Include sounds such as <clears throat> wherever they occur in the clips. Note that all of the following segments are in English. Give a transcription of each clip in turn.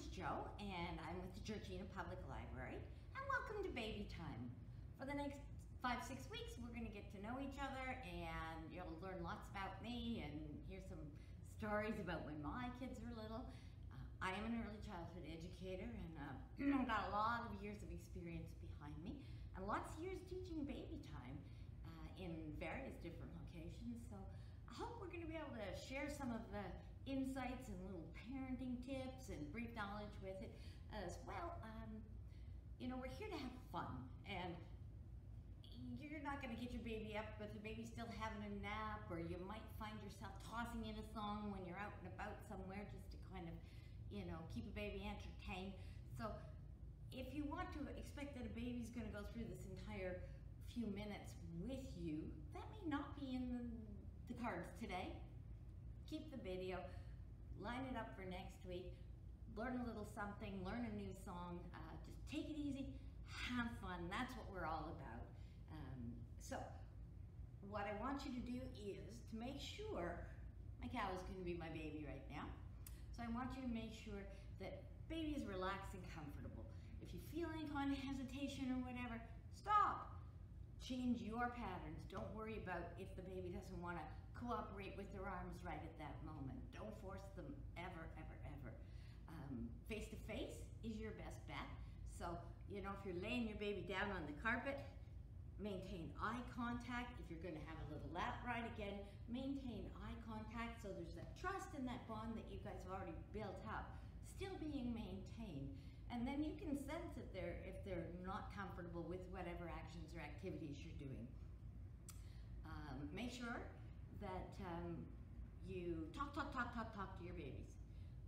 name's Jo, and I'm with the Georgina Public Library, and welcome to Baby Time. For the next five, six weeks, we're going to get to know each other, and you'll learn lots about me and hear some stories about when my kids were little. Uh, I am an early childhood educator, and uh, <clears throat> I've got a lot of years of experience behind me, and lots of years teaching Baby Time uh, in various different locations. So I hope we're going to be able to share some of the insights and little parenting tips and brief knowledge with it as well. Um, you know, we're here to have fun and you're not going to get your baby up but the baby's still having a nap or you might find yourself tossing in a song when you're out and about somewhere just to kind of, you know, keep a baby entertained. So if you want to expect that a baby's going to go through this entire few minutes with you, that may not be in the, the cards today keep the video, line it up for next week, learn a little something, learn a new song, uh, just take it easy, have fun. That's what we're all about. Um, so what I want you to do is to make sure, my cow is gonna be my baby right now. So I want you to make sure that baby is relaxed and comfortable. If you feel any kind of hesitation or whatever, stop. Change your patterns. Don't worry about if the baby doesn't want to cooperate with their arms right at that moment. Don't force them ever, ever, ever. Um, face to face is your best bet. So, you know, if you're laying your baby down on the carpet, maintain eye contact. If you're going to have a little lap ride again, maintain eye contact so there's that trust and that bond that you guys have already built up still being maintained. And then you can sense if they're, if they're not comfortable with whatever actions or activities you're doing. Um, make sure that um, you talk, talk, talk, talk, talk to your babies.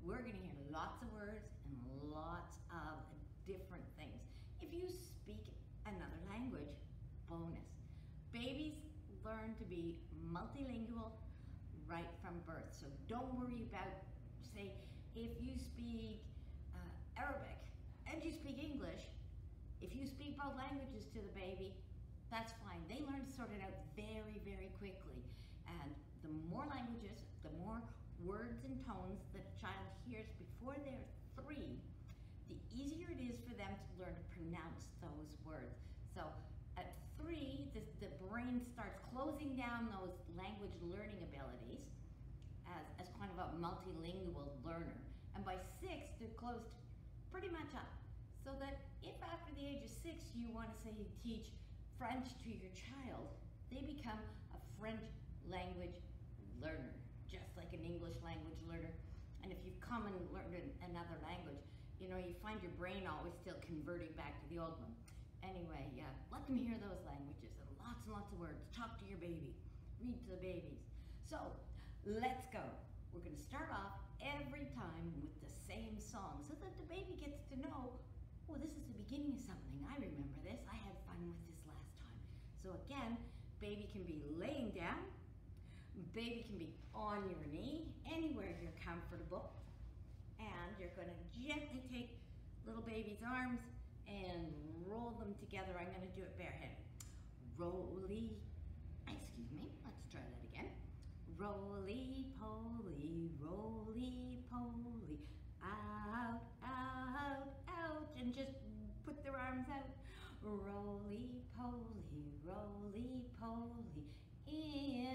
We're gonna hear lots of words and lots of different things. If you speak another language, bonus. Babies learn to be multilingual right from birth. So don't worry about, say, if you speak uh, Arabic and you speak English, if you speak both languages to the baby, that's fine. They learn to sort it out very, very quickly. More languages, the more words and tones that a child hears before they're three, the easier it is for them to learn to pronounce those words. So at three, the, the brain starts closing down those language learning abilities as, as kind of a multilingual learner. And by six, they're closed pretty much up. So that if after the age of six you want to say you teach French to your child, they become a French language learner, just like an English language learner. And if you've come and learned another language, you know, you find your brain always still converting back to the old one. Anyway, yeah, let them hear those languages and lots and lots of words. Talk to your baby, read to the babies. So let's go. We're gonna start off every time with the same song so that the baby gets to know, oh, this is the beginning of something. I remember this. I had fun with this last time. So again, baby can be laying down, baby can be on your knee, anywhere you're comfortable. And you're gonna gently take little baby's arms and roll them together. I'm gonna do it barehanded. Roly, excuse me, let's try that again. Roly poly, roly poly, out, out, out, and just put their arms out. Roly poly, roly poly, in, in,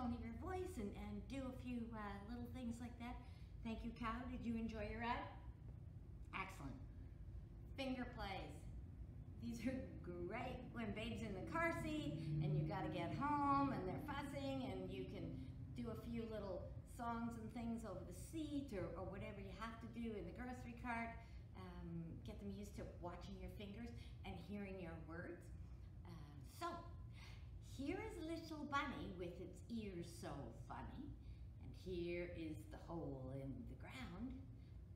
tone of your voice and, and do a few uh, little things like that. Thank you, Cow. Did you enjoy your ride? Excellent. Finger plays. These are great when babe's in the car seat and you gotta get home and they're fussing and you can do a few little songs and things over the seat or, or whatever you have to do in the grocery cart. Um, get them used to watching your fingers and hearing your words. Here is little bunny with its ears so funny, and here is the hole in the ground.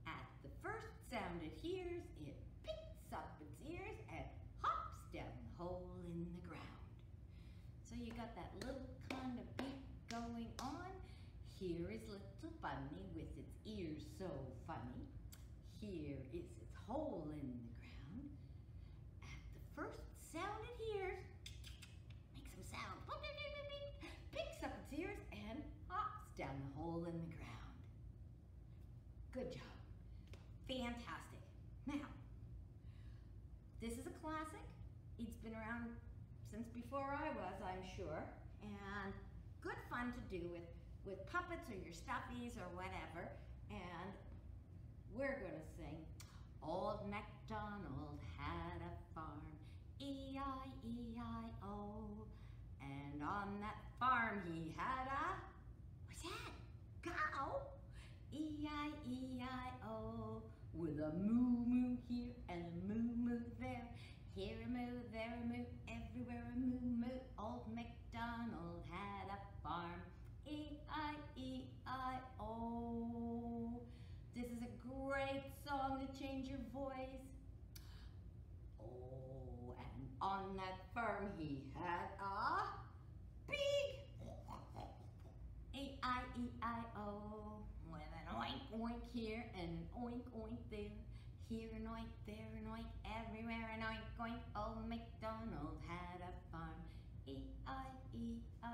At the first sound it hears, it picks up its ears and hops down the hole in the ground. So you got that little kind of beat going on. Here is little bunny with its ears so funny. Here is its hole in the ground. At the first sound it hears, makes some sound, picks up its ears and hops down the hole in the ground. Good job. Fantastic. Now, this is a classic. It's been around since before I was, I'm sure, and good fun to do with, with puppets or your stuffies or whatever. And we're going to sing Old MacDonald had a farm, E-I-E-I-O. And on that farm he had a, what's that? Cow? E-I-E-I-O. With a moo moo here and a moo moo there. Here a moo, there a moo, everywhere a moo moo. Old MacDonald had a farm. E-I-E-I-O. This is a great song to change your voice. Oh, and on that farm he had a pig. A-I-E-I-O. With an oink oink here and an oink oink there. Here an oink, there an oink, everywhere an oink oink. Old MacDonald had a farm. E-I-E-I-O.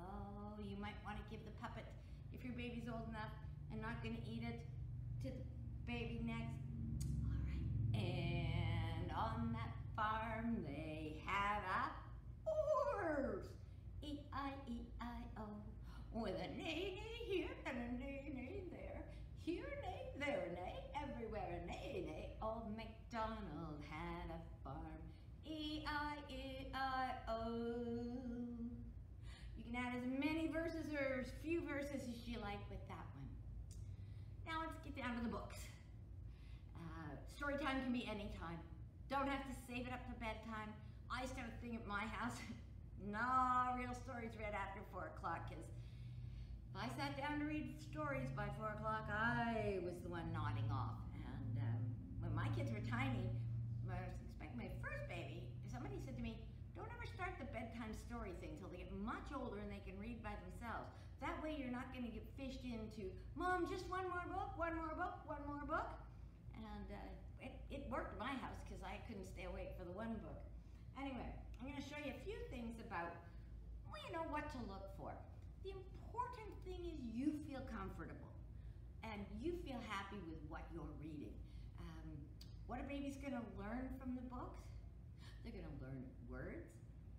Oh, you might want to give the puppet, if your baby's old enough and not going to eat it, to the baby next. All right. And on that farm they had a horse. E-I-E-I-O. With a neigh neigh here and a neigh neigh there. Here a neigh, there a neigh, everywhere a neigh neigh. Old MacDonald had a farm. E-I-E-I-O. You can add as many verses or as few verses as you like with that one. Down to the books. Uh, story time can be any time. Don't have to save it up to bedtime. I used to have a thing at my house. <laughs> no real stories read after 4 o'clock because if I sat down to read stories by 4 o'clock, I was the one nodding off. And um, when my kids were tiny, I was expecting my first baby, somebody said to me, don't ever start the bedtime story thing until they get much older and they can read by themselves. That way you're not going to get fished into, Mom, just one more book, one more book, one more book. And uh, it, it worked my house because I couldn't stay awake for the one book. Anyway, I'm going to show you a few things about, well, you know, what to look for. The important thing is you feel comfortable and you feel happy with what you're reading. Um, what a baby's going to learn from the books? They're going to learn words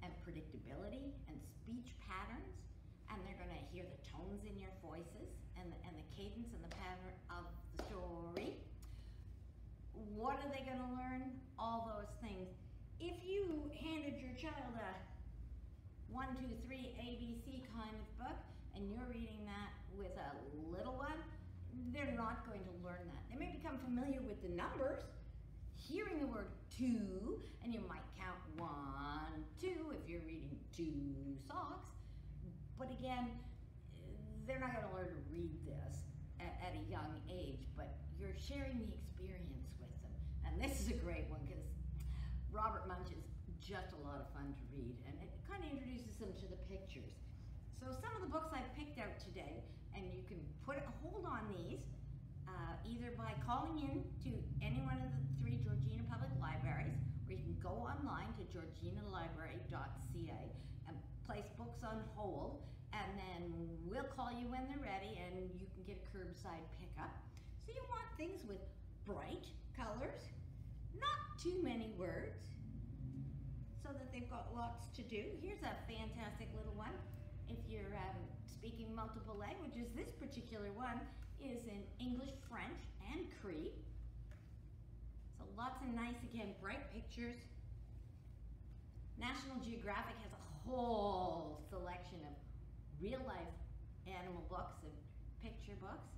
and predictability and speech patterns, and they're going to hear the tones in your voices and the, and the cadence and the pattern of the story. What are they going to learn? All those things. If you handed your child a one, two, three ABC kind of book, and you're reading that with a little one, they're not going to learn that. They may become familiar with the numbers, hearing the word two, and you might count one, two if you're reading two socks. But again, they're not going to learn to read this at, at, a young age, but you're sharing the experience with them. And this is a great one because Robert Munsch is just a lot of fun to read, and it kind of introduces them to the pictures. So some of the books I've picked out today, and you can put a hold on these uh, either by calling in to any one of the three Georgina Public Libraries, or you can go online to georginalibrary.ca and place books on hold, and then we'll call you when they're ready, and you can get curbside pickup. So you want things with bright colors, not too many words, so that they've got lots to do. Here's a fantastic little one. If you're um, speaking multiple languages, this particular one is in English, French, and Cree. So lots of nice, again, bright pictures. National Geographic has a whole real life animal books and picture books.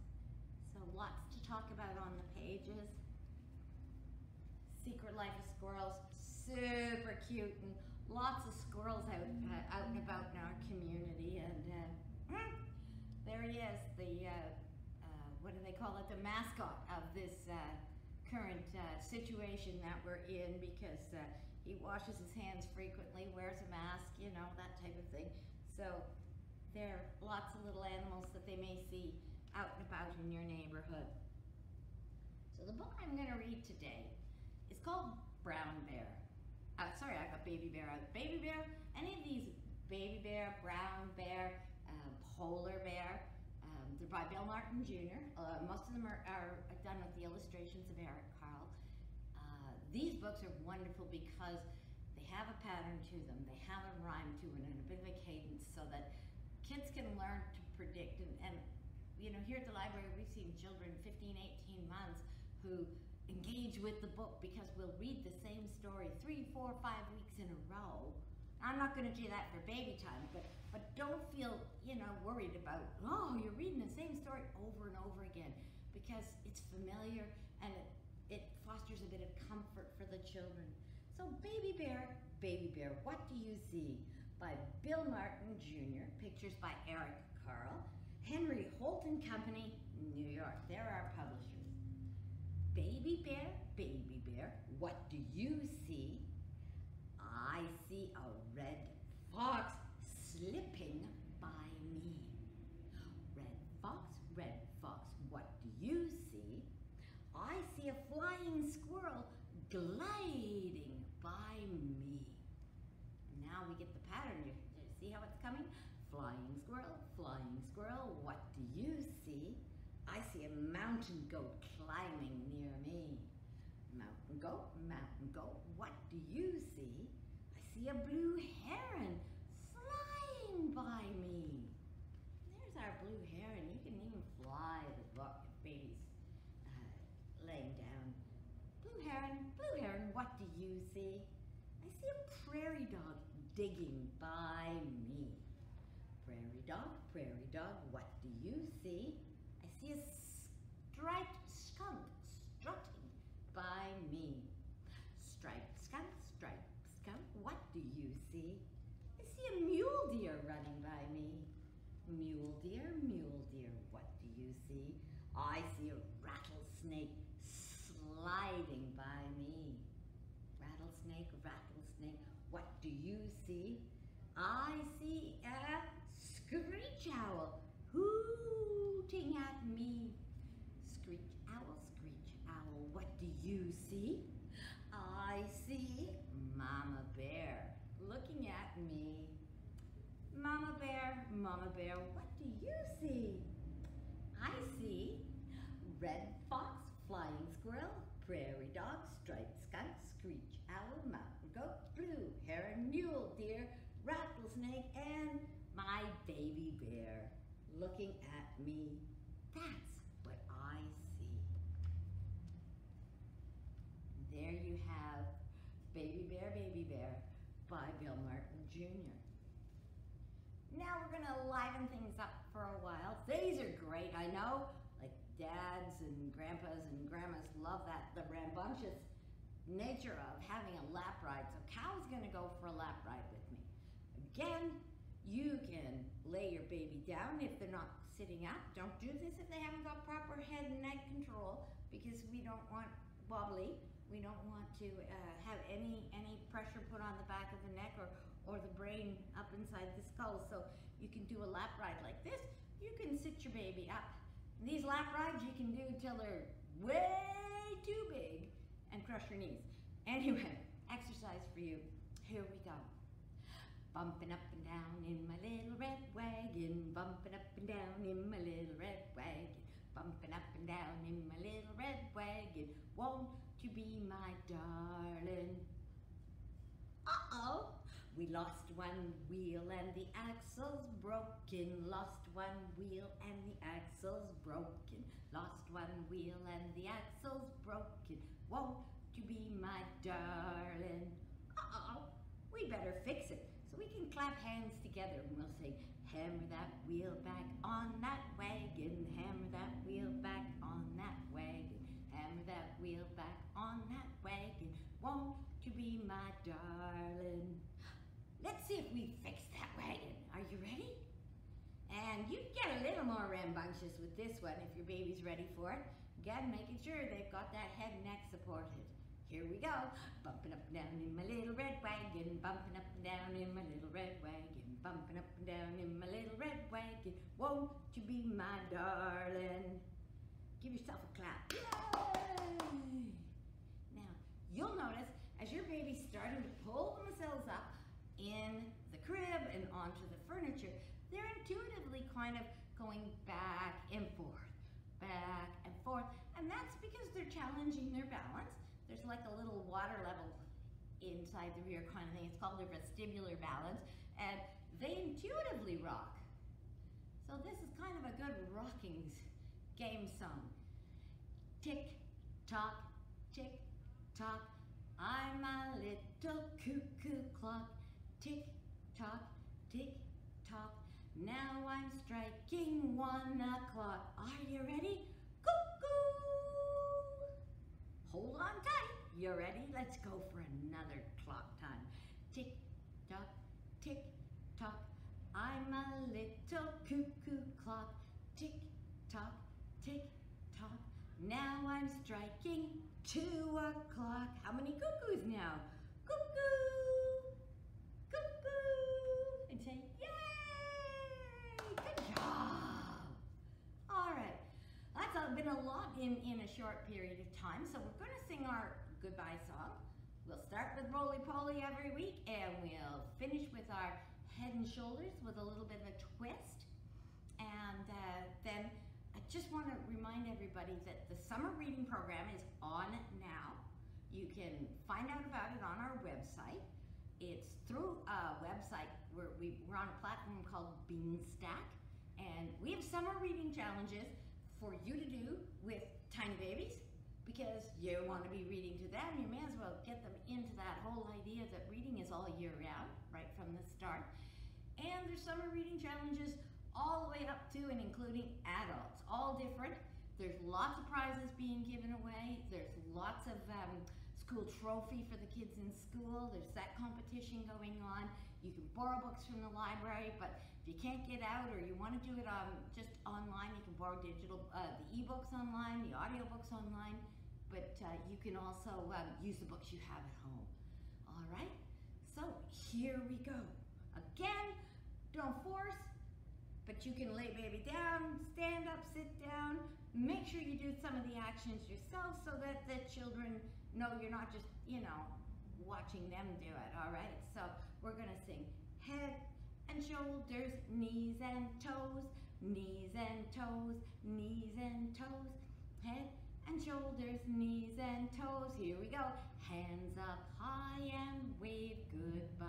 So lots to talk about on the pages. Secret Life of Squirrels, super cute and lots of squirrels out uh, out and about in our community, and uh, <clears throat> there he is, the uh, uh, what do they call it? The mascot of this uh, current uh, situation that we're in, because he washes his hands frequently, wears a mask, you know that type of thing. So there are lots of little animals that they may see out and about in your neighborhood. So the book I'm going to read today is called Brown Bear. Uh, sorry, I got Baby Bear out. Baby Bear, any of these Baby Bear, Brown Bear, uh, Polar Bear, um, they're by Bill Martin Jr. Uh, most of them are, are, done with the illustrations of Eric Carle. Uh, these books are wonderful because they have a pattern to them, they have a rhyme to it, and a bit of a cadence so that kids can learn to predict. And, and you know, here at the library, we've seen children 15, 18 months who engage with the book because we'll read the same story three, four, five weeks in a row. I'm not going to do that for baby time, but but don't feel you know worried about oh you're reading the same story over and over again because it's familiar and it, it fosters a bit of comfort for the children. So Baby Bear, Baby Bear, what do you see? By Bill Martin Jr., pictures by Eric Carle, Henry Holt and Company, New York. They're our publishers. Baby bear, baby bear, what do you see? I see a red fox slipping by me. Red fox, red fox, what do you see? I see a flying squirrel gliding by me. Now we get the pattern. You, you see how it's coming? Flying squirrel, flying squirrel, what do you see? I see a mountain goat climbing near me. Mountain goat, mountain goat, what do you see? I see a blue heron flying by me. There's our blue heron. You can even fly the if baby's uh, laying down. Blue heron, blue heron, what do you see? I see a prairie dog digging by me. Prairie dog, prairie dog, what do you see a striped skunk strutting by me. Striped skunk, striped skunk, what do you see? I see a mule deer running by me. Mule deer, mule deer, what do you see? I see a rattlesnake sliding by me. Rattlesnake, rattlesnake, what do you see? I see a screech owl hooting at me. Screech owl, screech owl, what do you see? I see Mama Bear looking at me. Mama Bear, Mama Bear, what do you see? I see red fox, flying squirrel, prairie dog, striped skunk, screech owl, mountain goat, blue heron, mule deer, rattlesnake, and my baby bear looking at me. That's what I see. There you have Baby Bear, Baby Bear by Bill Martin Jr. Now we're gonna liven things up for a while. These are great, I know. Like dads and grandpas and grandmas love that, the rambunctious nature of having a lap ride. So Cow's gonna go for a lap ride with me. Again, you can lay your baby down if they're not sitting up. Don't do this if they haven't got proper head and neck control because we don't want wobbly. We don't want to uh, have any any pressure put on the back of the neck or, or the brain up inside the skull. So you can do a lap ride like this. You can sit your baby up. And these lap rides you can do till they're way too big and crush your knees. Anyway, <laughs> exercise for you. Here we go. Bumping up down in my little red wagon, bumping up and down in my little red wagon, bumping up and down in my little red wagon. Won't you be my darling? Uh-oh, we lost one wheel and the axle's broken. Lost one wheel and the axle's broken. Lost one wheel and the axle's broken. Won't you be my darling? Uh-oh, we better fix it. Can clap hands together and we'll say, hammer that wheel back on that wagon, hammer that wheel back on that wagon, hammer that wheel back on that wagon. Won't you be my darling? let's see if we fix that wagon. Are you ready? And you get a little more rambunctious with this one if your baby's ready for it. Again, making sure they've got that head and neck supported. Here we go. Bumping up and down in my little red wagon, bumping up and down in my little red wagon, bumping up and down in my little red wagon. Won't you be my darling? Give yourself a clap. Yay! Now, you'll notice as your baby's starting to pull themselves up in the crib and onto the furniture, they're intuitively kind of going back and forth, back and forth. And that's because they're challenging their balance. There's like a little water level inside the rear kind of thing. It's called the vestibular balance. And they intuitively rock. So this is kind of a good rocking game song. Tick, tock, tick, tock. I'm a little cuckoo clock. Tick, tock, tick, tock. Now I'm striking one o'clock. Are you ready? Cuckoo! Hold on tight. You ready? Let's go for another clock time. Tick, tock, tick, tock. I'm a little cuckoo clock. Tick, tock, tick, tock. Now I'm striking two o'clock. How many cuckoos now? Cuckoo! Cuckoo! And say, yay! Good job! All right, that's uh, been a lot in, in a short period of time, so sing our goodbye song. We'll start with Roly Poly every week, and we'll finish with our head and shoulders with a little bit of a twist. And uh, then I just want to remind everybody that the summer reading program is on now. You can find out about it on our website. It's through a website where we, we're on a platform called Beanstack. And we have summer reading challenges for you to do with tiny babies because you want to be reading to them. You may as well get them into that whole idea that reading is all year round, right from the start. And there's summer reading challenges all the way up to and including adults, all different. There's lots of prizes being given away. There's lots of um, school trophy for the kids in school. There's that competition going on. You can borrow books from the library, but if you can't get out or you want to do it um, just online, you can borrow digital, uh, the e-books online, the audiobooks online, but uh, you can also um, use the books you have at home. All right, so here we go. Again, don't force, but you can lay baby down, stand up, sit down. Make sure you do some of the actions yourself so that the children know you're not just, you know, watching them do it, all right? So we're gonna sing head and shoulders, knees and toes, knees and toes, knees and toes, head and shoulders, knees and toes. Here we go. Hands up high and wave goodbye.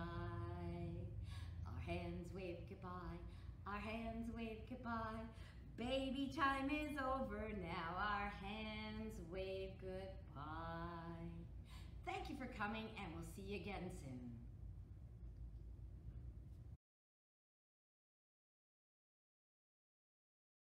Our hands wave goodbye. Our hands wave goodbye. Baby time is over now. Our hands wave goodbye. Thank you for coming and we'll see you again soon.